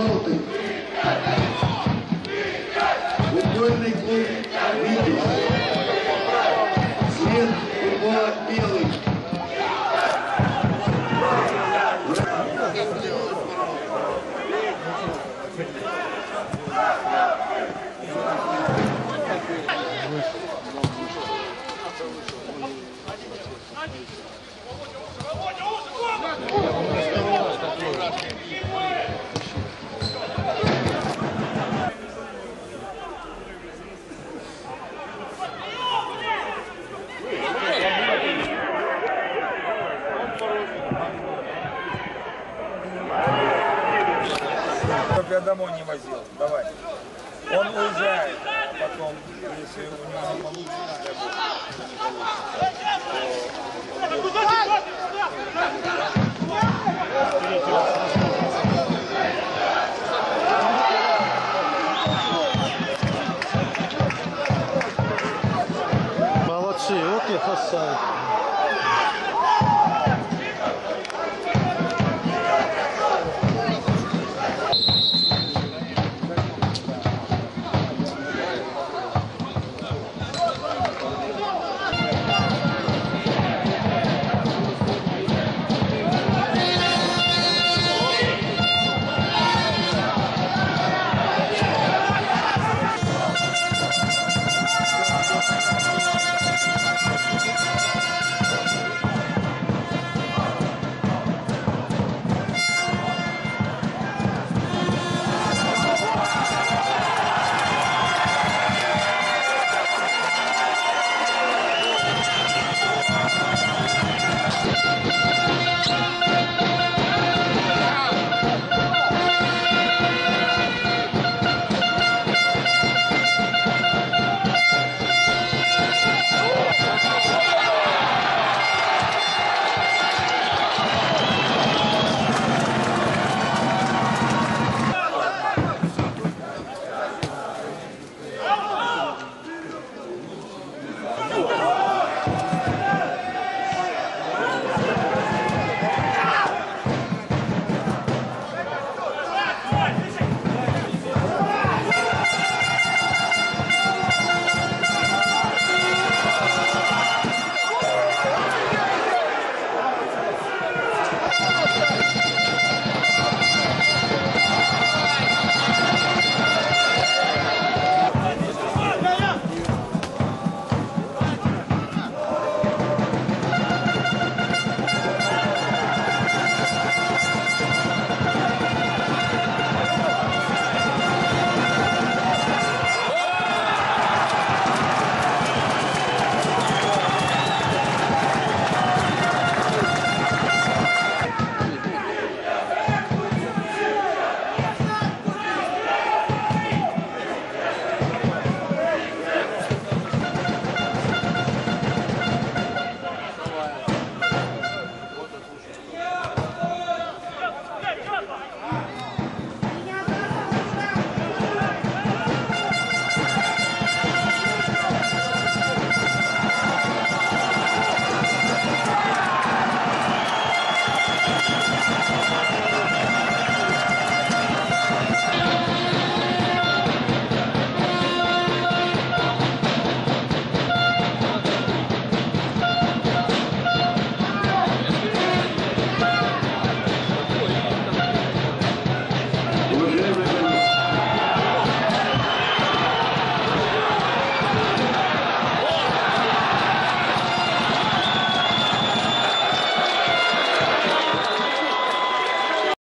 желтый. Футбольный клуб «Витязь». Цвет футбола белый. Чтоб тебя домой не возил. Давай. Он уезжает. Потом, если у него не получится, Молодцы, вот и Хасан.